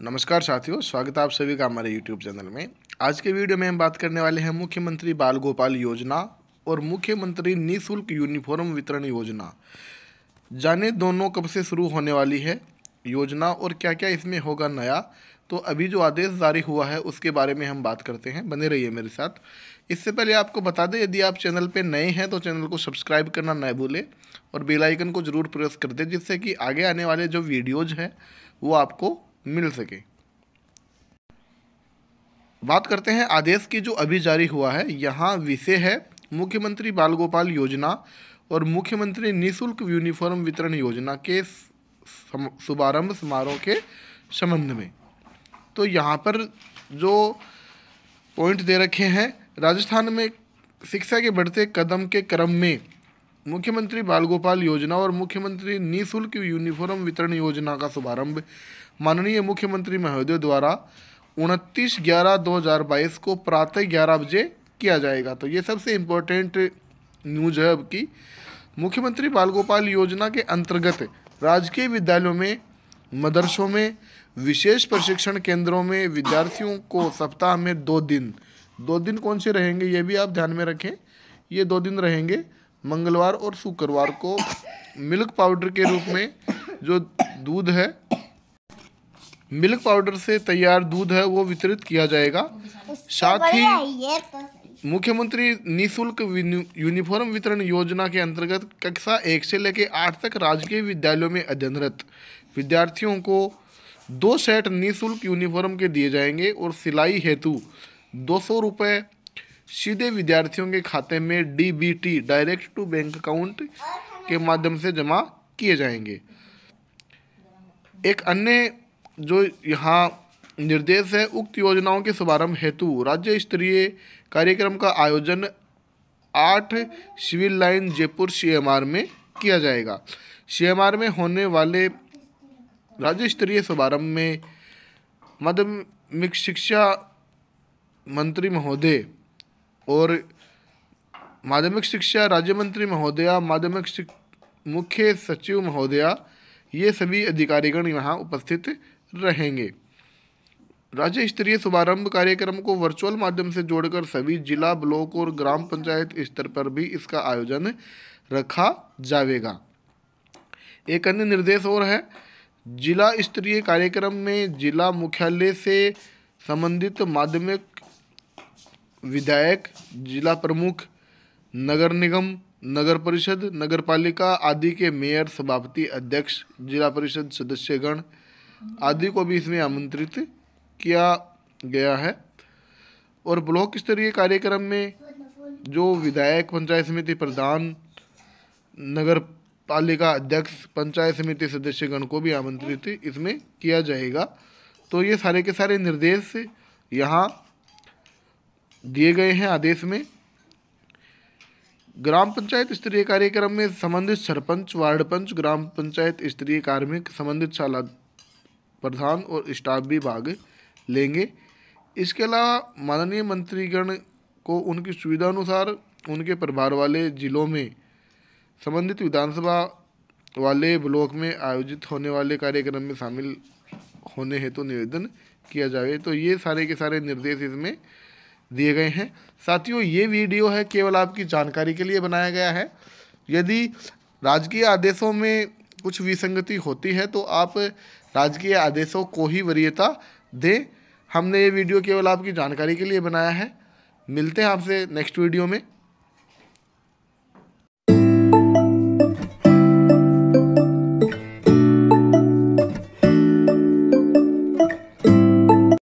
नमस्कार साथियों, स्वागत है आप सभी का हमारे यूट्यूब चैनल में। आज के वीडियो में हम बात करने वाले हैं मुख्यमंत्री बाल गोपाल योजना और मुख्यमंत्री निःशुल्क यूनिफॉर्म वितरण योजना। जाने दोनों कब से शुरू होने वाली है, योजना और क्या क्या इसमें होगा नया तो अभी जो आदेश जारी हुआ है उसके बारे में हम बात करते हैं। बने रहिए मेरे साथ। इससे पहले आपको बता दें, यदि आप चैनल पर नए हैं तो चैनल को सब्सक्राइब करना न भूलें और बेल आइकन को ज़रूर प्रेस कर दें, जिससे कि आगे आने वाले जो वीडियोज़ हैं, वो आपको मिल सके। बात करते हैं आदेश की जो अभी जारी हुआ है। यहाँ विषय है, मुख्यमंत्री बाल गोपाल योजना और मुख्यमंत्री निःशुल्क यूनिफॉर्म वितरण योजना के शुभारंभ समारोह के संबंध में। तो यहाँ पर जो पॉइंट दे रखे हैं, राजस्थान में शिक्षा के बढ़ते कदम के क्रम में मुख्यमंत्री बाल गोपाल योजना और मुख्यमंत्री निःशुल्क यूनिफॉर्म वितरण योजना का शुभारंभ। माननीय मुख्यमंत्री महोदय द्वारा उनतीस ग्यारह दो हज़ार बाईस को प्रातः ग्यारह बजे किया जाएगा। तो ये सबसे इम्पोर्टेंट न्यूज़ है अब की। मुख्यमंत्री बाल गोपाल योजना के अंतर्गत राजकीय विद्यालयों में, मदरसों में, विशेष प्रशिक्षण केंद्रों में विद्यार्थियों को सप्ताह में दो दिन। दो दिन कौन से रहेंगे ये भी आप ध्यान में रखें। ये दो दिन रहेंगे। मंगलवार और शुक्रवार को मिल्क पाउडर के रूप में जो दूध है, मिल्क पाउडर से तैयार दूध है, वो वितरित किया जाएगा। साथ ही मुख्यमंत्री निःशुल्क यूनिफॉर्म वितरण योजना के अंतर्गत कक्षा एक से लेकर आठ तक राजकीय विद्यालयों में अध्ययनरत विद्यार्थियों को दो सेट निःशुल्क यूनिफॉर्म के दिए जाएँगे और सिलाई हेतु दो सौ रुपये सीधे विद्यार्थियों के खाते में DBT direct to bank account के माध्यम से जमा किए जाएँगे। एक अन्य जो यहाँ निर्देश है, उक्त योजनाओं के शुभारंभ हेतु राज्य स्तरीय कार्यक्रम का आयोजन आठ सिविल लाइन जयपुर सीएमआर में किया जाएगा। सीएमआर में होने वाले राज्य स्तरीय शुभारंभ में माध्यमिक शिक्षा मंत्री महोदय और माध्यमिक शिक्षा राज्य मंत्री महोदया, माध्यमिक मुख्य सचिव महोदया, ये सभी अधिकारीगण यहाँ उपस्थित रहेंगे। राज्य स्तरीय शुभारंभ कार्यक्रम को वर्चुअल माध्यम से जोड़कर सभी जिला, ब्लॉक और ग्राम पंचायत स्तर पर भी इसका आयोजन रखा जाएगा एक अन्य निर्देश और है, जिला स्तरीय कार्यक्रम में जिला मुख्यालय से संबंधित माध्यमिक विधायक, जिला प्रमुख, नगर निगम, नगर परिषद नगर पालिका आदि के मेयर, सभापति, अध्यक्ष, जिला परिषद सदस्यगण आदि को भी इसमें आमंत्रित किया गया है। और ब्लॉक स्तरीय कार्यक्रम में जो विधायक, पंचायत समिति प्रधान नगर पालिका अध्यक्ष, पंचायत समिति सदस्यगण को भी आमंत्रित इसमें किया जाएगा। तो ये सारे के सारे निर्देश यहाँ दिए गए हैं आदेश में। ग्राम पंचायत स्तरीय कार्यक्रम में संबंधित सरपंच, वार्ड पंच, ग्राम पंचायत स्तरीय कार्मिक, संबंधित शाला प्रधान और स्टाफ भी भाग लेंगे। इसके अलावा माननीय मंत्रीगण को उनकी सुविधा अनुसार उनके प्रभार वाले जिलों में संबंधित विधानसभा वाले ब्लॉक में आयोजित होने वाले कार्यक्रम में शामिल होने हेतु तो निवेदन किया जाए तो ये सारे के सारे निर्देश इसमें दिए गए हैं। साथियों, ये वीडियो है केवल आपकी जानकारी के लिए बनाया गया है। यदि राजकीय आदेशों में कुछ विसंगति होती है तो आप राजकीय आदेशों को ही वरीयता दें। हमने ये वीडियो केवल आपकी जानकारी के लिए बनाया है। मिलते हैं आपसे नेक्स्ट वीडियो में।